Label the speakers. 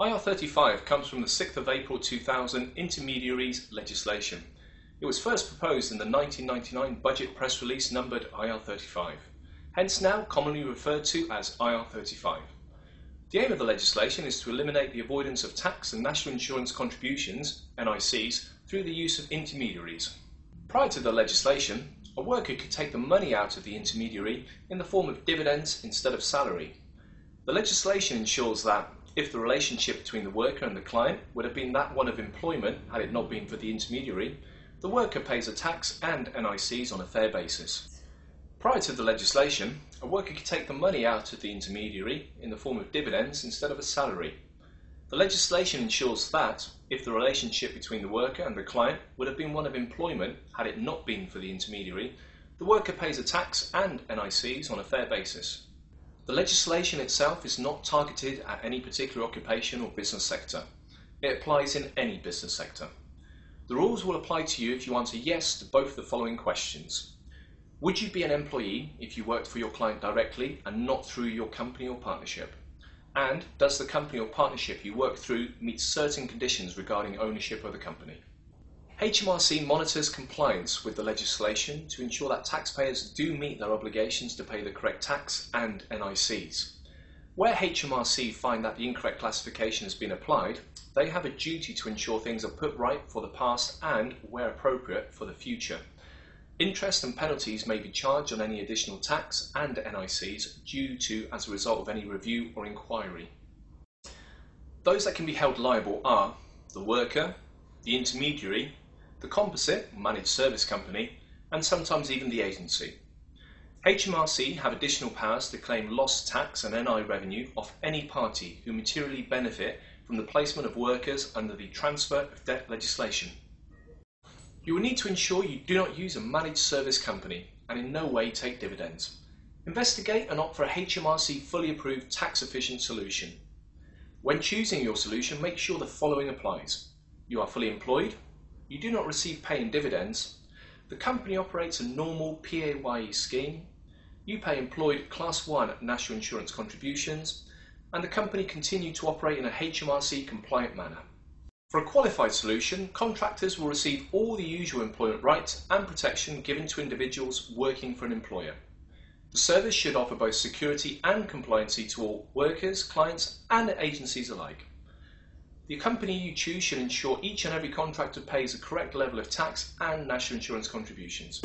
Speaker 1: IR35 comes from the 6th of April 2000 Intermediaries legislation. It was first proposed in the 1999 budget press release numbered IR35, hence now commonly referred to as IR35. The aim of the legislation is to eliminate the avoidance of tax and national insurance contributions, NICs, through the use of intermediaries. Prior to the legislation, a worker could take the money out of the intermediary in the form of dividends instead of salary. The legislation ensures that if the relationship between the worker and the client would have been that one of employment had it not been for the intermediary, the worker pays a tax and NICs on a fair basis. Prior to the legislation, a worker could take the money out of the intermediary in the form of dividends instead of a salary. The legislation ensures that, if the relationship between the worker and the client would have been one of employment had it not been for the intermediary, the worker pays a tax and NICs on a fair basis. The legislation itself is not targeted at any particular occupation or business sector. It applies in any business sector. The rules will apply to you if you answer yes to both the following questions. Would you be an employee if you worked for your client directly and not through your company or partnership? And does the company or partnership you work through meet certain conditions regarding ownership of the company? HMRC monitors compliance with the legislation to ensure that taxpayers do meet their obligations to pay the correct tax and NICs. Where HMRC find that the incorrect classification has been applied, they have a duty to ensure things are put right for the past and, where appropriate, for the future. Interest and penalties may be charged on any additional tax and NICs due to as a result of any review or inquiry. Those that can be held liable are the worker, the intermediary, the composite, managed service company, and sometimes even the agency. HMRC have additional powers to claim lost tax and NI revenue off any party who materially benefit from the placement of workers under the transfer of debt legislation. You will need to ensure you do not use a managed service company and in no way take dividends. Investigate and opt for a HMRC fully approved tax efficient solution. When choosing your solution, make sure the following applies. You are fully employed, you do not receive pay in dividends, the company operates a normal PAYE scheme, you pay employed Class 1 national insurance contributions, and the company continue to operate in a HMRC compliant manner. For a qualified solution, contractors will receive all the usual employment rights and protection given to individuals working for an employer. The service should offer both security and compliancy to all workers, clients, and agencies alike. The company you choose should ensure each and every contractor pays the correct level of tax and national insurance contributions.